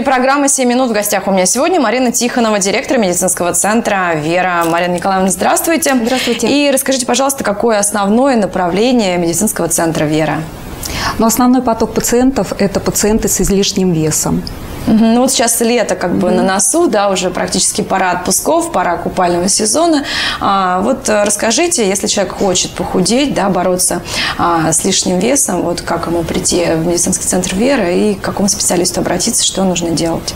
Эфире программа «7 минут». В гостях у меня сегодня Марина Тихонова, директор медицинского центра «Вера». Марина Николаевна, здравствуйте. Здравствуйте. И расскажите, пожалуйста, какое основное направление медицинского центра «Вера»? Но основной поток пациентов – это пациенты с излишним весом. Ну вот сейчас лето как бы mm-hmm. на носу, да, уже практически пора отпусков, пора купального сезона. А, вот э, расскажите, если человек хочет похудеть, да, бороться а, с лишним весом, вот как ему прийти в медицинский центр Веры и к какому специалисту обратиться, что нужно делать?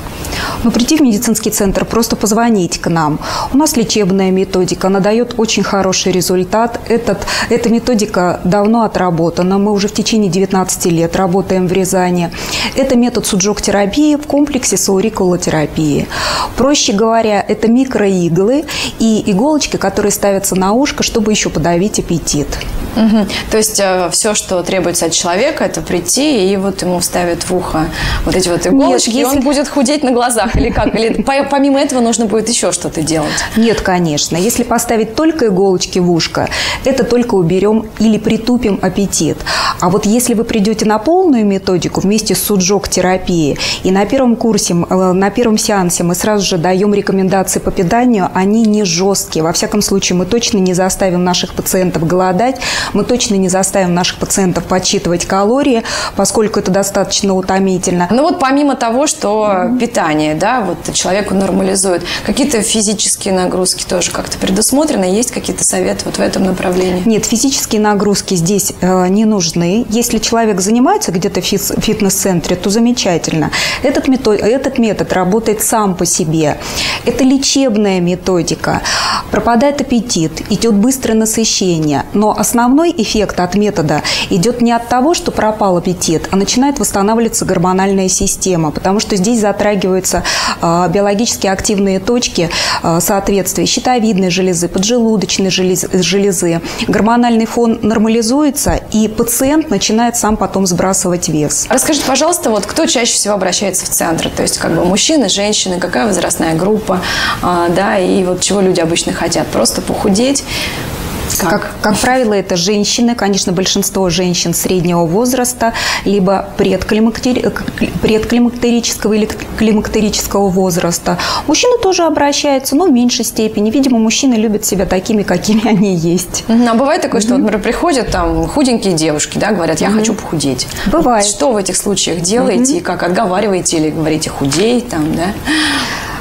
Ну, прийти в медицинский центр, просто позвонить к нам. У нас лечебная методика, она дает очень хороший результат. Этот, эта методика давно отработана, мы уже в течение 19 лет работаем в Рязани. Это метод суджок-терапии в комплексе с аурикулотерапией. Проще говоря, это микроиглы и иголочки, которые ставятся на ушко, чтобы еще подавить аппетит. Угу. То есть э, все, что требуется от человека, это прийти и вот ему вставят в ухо вот эти вот иголочки, Нет, если... и он будет худеть на глазах или как? Или помимо этого нужно будет еще что-то делать? Нет, конечно. Если поставить только иголочки в ушко, это только уберем или притупим аппетит. А вот если вы придете на полную методику вместе с суджок-терапией и на первом первом курсе, э, на первом сеансе мы сразу же даем рекомендации по питанию, они не жесткие. Во всяком случае, мы точно не заставим наших пациентов голодать, мы точно не заставим наших пациентов подсчитывать калории, поскольку это достаточно утомительно. Ну вот помимо того, что mm-hmm. питание, да, вот человеку нормализует, какие-то физические нагрузки тоже как-то предусмотрены? Есть какие-то советы вот в этом направлении? Нет, физические нагрузки здесь э, не нужны. Если человек занимается где-то в фитнес-центре, то замечательно. Этот метод, этот метод работает сам по себе. Это лечебная методика. Пропадает аппетит, идет быстрое насыщение. Но основной эффект от метода идет не от того, что пропал аппетит, а начинает восстанавливаться гормональная система, потому что здесь затрагиваются э, биологически активные точки э, соответствия щитовидной железы, поджелудочной железы. Гормональный фон нормализуется, и пациент начинает сам потом сбрасывать вес. Расскажите, пожалуйста, вот кто чаще всего обращается в центр? Центра, то есть как бы мужчины, женщины, какая возрастная группа, а, да, и вот чего люди обычно хотят, просто похудеть, как? Как, как правило, это женщины, конечно, большинство женщин среднего возраста, либо предклимактери... предклимактерического или климактерического возраста. Мужчины тоже обращаются, но в меньшей степени. Видимо, мужчины любят себя такими, какими они есть. А бывает такое, что, например, приходят там худенькие девушки, да, говорят, я хочу похудеть. Бывает. Что в этих случаях делаете и как отговариваете или говорите худей там, да?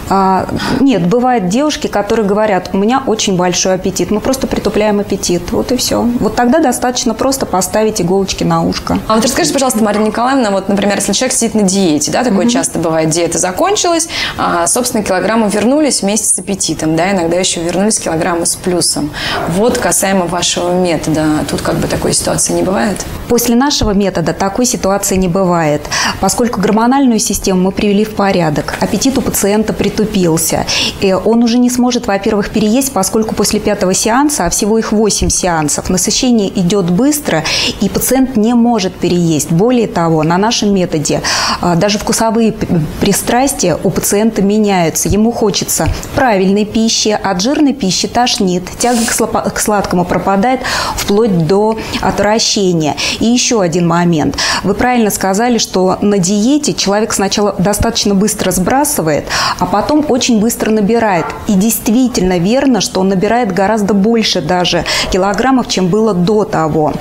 А, нет, бывают девушки, которые говорят, у меня очень большой аппетит, мы просто притупляем аппетит, вот и все. Вот тогда достаточно просто поставить иголочки на ушко. А вот расскажите, пожалуйста, Марина Николаевна, вот, например, если человек сидит на диете, да, такое mm-hmm. часто бывает, диета закончилась, а, собственно, килограммы вернулись вместе с аппетитом, да, иногда еще вернулись килограммы с плюсом. Вот касаемо вашего метода, тут как бы такой ситуации не бывает? После нашего метода такой ситуации не бывает, поскольку гормональную систему мы привели в порядок, аппетит у пациента при притупился. И он уже не сможет, во-первых, переесть, поскольку после пятого сеанса, а всего их 8 сеансов, насыщение идет быстро, и пациент не может переесть. Более того, на нашем методе а, даже вкусовые пристрастия у пациента меняются. Ему хочется правильной пищи, от жирной пищи тошнит, тяга к сладкому пропадает вплоть до отвращения. И еще один момент. Вы правильно сказали, что на диете человек сначала достаточно быстро сбрасывает, а потом потом очень быстро набирает. И действительно верно, что он набирает гораздо больше даже килограммов, чем было до того.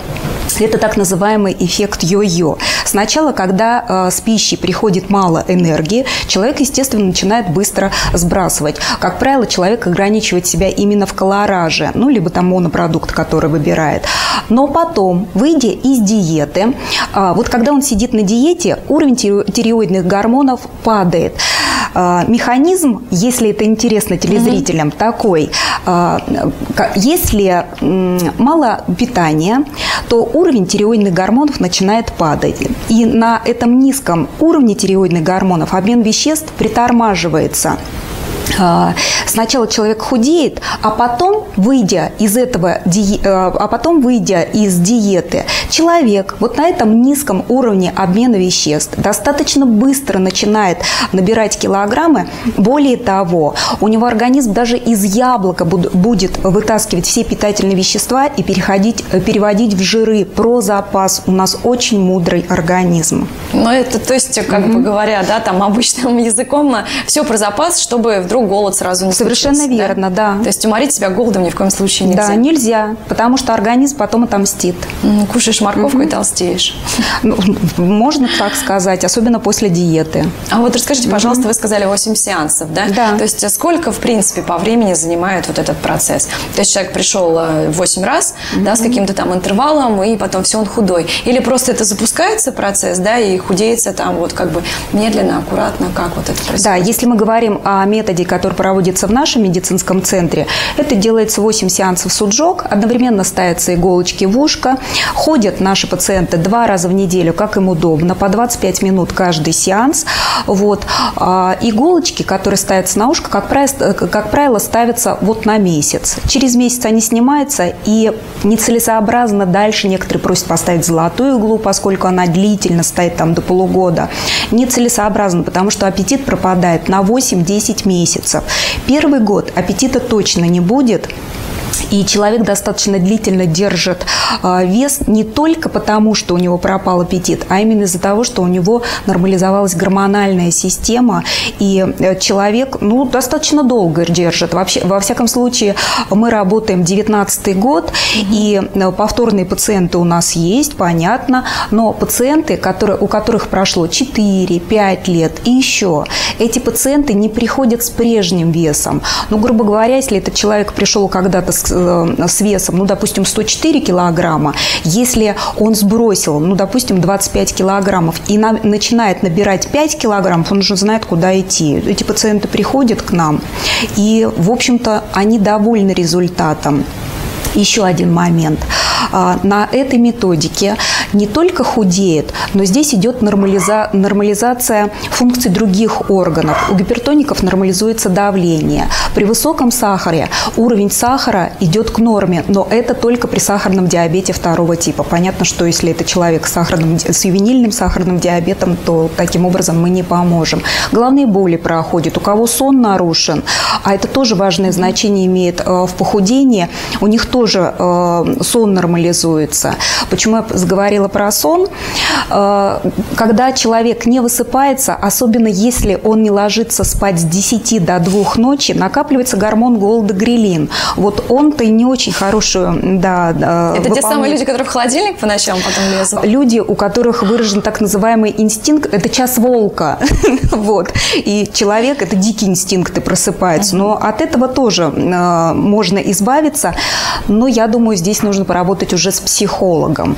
Это так называемый эффект йо-йо. Сначала, когда э, с пищей приходит мало энергии, человек, естественно, начинает быстро сбрасывать. Как правило, человек ограничивает себя именно в колораже, ну, либо там монопродукт, который выбирает. Но потом, выйдя из диеты, э, вот когда он сидит на диете, уровень тиреоидных гормонов падает. Э, механизм, если это интересно телезрителям, mm-hmm. такой. Э, если мало питания, то уровень тиреоидных гормонов начинает падать. И на этом низком уровне тиреоидных гормонов обмен веществ притормаживается. А, сначала человек худеет, а потом, выйдя из этого, а, а потом, выйдя из диеты, человек вот на этом низком уровне обмена веществ достаточно быстро начинает набирать килограммы. Более того, у него организм даже из яблока будет вытаскивать все питательные вещества и переходить, переводить в жиры про запас. У нас очень мудрый организм. Ну, это, то есть, как mm-hmm. бы говоря, да, там обычным языком, все про запас, чтобы вдруг голод сразу не Совершенно случился, верно, да? да. То есть уморить себя голодом ни в коем случае нельзя. Да, нельзя, потому что организм потом отомстит. Ну, кушаешь морковку угу. и толстеешь. Ну, можно так сказать, особенно после диеты. А вот расскажите, пожалуйста, угу. вы сказали 8 сеансов, да? Да. То есть сколько, в принципе, по времени занимает вот этот процесс? То есть человек пришел 8 э, раз, угу. да, с каким-то там интервалом, и потом все, он худой. Или просто это запускается процесс, да, и худеется там вот как бы медленно, аккуратно, как вот это происходит? Да, если мы говорим о методе, который проводится в нашем медицинском центре, это делается 8 сеансов суджок, одновременно ставятся иголочки в ушко, ходят наши пациенты два раза в неделю, как им удобно, по 25 минут каждый сеанс. Вот. А иголочки, которые ставятся на ушко, как правило, как правило, ставятся вот на месяц. Через месяц они снимаются, и нецелесообразно дальше некоторые просят поставить золотую иглу, поскольку она длительно стоит там до полугода. Нецелесообразно, потому что аппетит пропадает на 8-10 месяцев месяцев. Первый год аппетита точно не будет, и человек достаточно длительно держит а, вес не только потому, что у него пропал аппетит, а именно из-за того, что у него нормализовалась гормональная система, и э, человек ну, достаточно долго держит. Вообще, во всяком случае, мы работаем 19 год, и э, повторные пациенты у нас есть, понятно, но пациенты, которые, у которых прошло 4-5 лет и еще, эти пациенты не приходят с прежним весом. Ну, грубо говоря, если этот человек пришел когда-то с Э, с весом, ну, допустим, 104 килограмма, если он сбросил, ну, допустим, 25 килограммов и на, начинает набирать 5 килограммов, он уже знает, куда идти. Эти пациенты приходят к нам, и, в общем-то, они довольны результатом. Еще один момент. А, на этой методике не только худеет, но здесь идет нормализа... нормализация функций других органов. У гипертоников нормализуется давление. При высоком сахаре уровень сахара идет к норме, но это только при сахарном диабете второго типа. Понятно, что если это человек с, сахарным, с ювенильным сахарным диабетом, то таким образом мы не поможем. Главные боли проходят. У кого сон нарушен, а это тоже важное значение имеет э, в похудении, у них тоже э, сон нормализуется. Почему я заговорила про сон? Э, когда человек не высыпается, особенно если он не ложится спать с 10 до 2 ночи, накапливается гормон голода грилин. Вот он-то не очень хорошую, да, Это выполняет. те самые люди, которые в холодильник по ночам потом лезут? Люди, у которых выражен так называемый инстинкт, это час волка. вот. И человек, это дикие инстинкты просыпаются. Но от этого тоже э, можно избавиться. Но я думаю, здесь нужно поработать уже с психологом.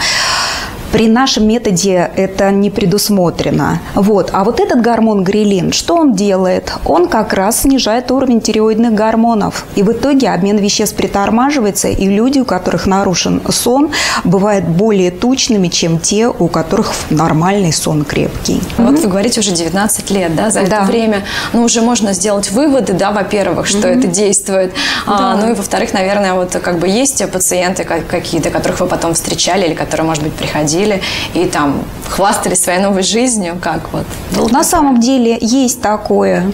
При нашем методе это не предусмотрено. Вот. А вот этот гормон грилин, что он делает? Он как раз снижает уровень тиреоидных гормонов. И в итоге обмен веществ притормаживается, и люди, у которых нарушен сон, бывают более тучными, чем те, у которых нормальный сон крепкий. Вот mm-hmm. вы говорите уже 19 лет, да, за да. это время. Ну, уже можно сделать выводы, да, во-первых, что mm-hmm. это действует. А, да. А, ну и во-вторых, наверное, вот как бы есть пациенты какие-то, которых вы потом встречали или которые, может быть, приходили ходили и там хвастались своей новой жизнью, как вот? На самом деле есть такое.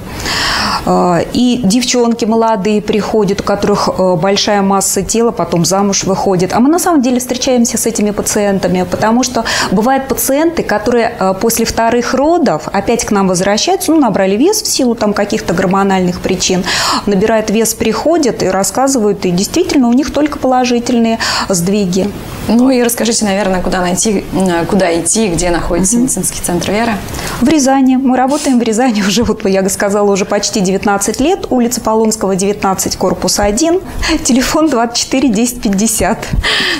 А, и девчонки молодые приходят, у которых э, большая масса тела, потом замуж выходят. А мы на самом деле встречаемся с этими пациентами, потому что бывают пациенты, которые э, после вторых родов опять к нам возвращаются, ну, набрали вес в силу там каких-то гормональных причин, набирают вес, приходят и рассказывают, и действительно у них только положительные сдвиги. Ну и расскажите, наверное, куда найти, э, куда идти, где находится медицинский центр Вера? В Рязани. Мы работаем в Рязани уже, вот я сказала, уже почти 19 лет. Улица Полонского, 19, корпус 1. Телефон 24 10 50.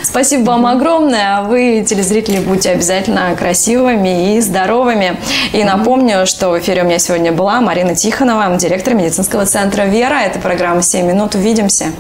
Спасибо вам огромное. А вы, телезрители, будьте обязательно красивыми и здоровыми. И напомню, что в эфире у меня сегодня была Марина Тихонова, директор медицинского центра Вера. Это программа «7 минут». Увидимся. Увидимся.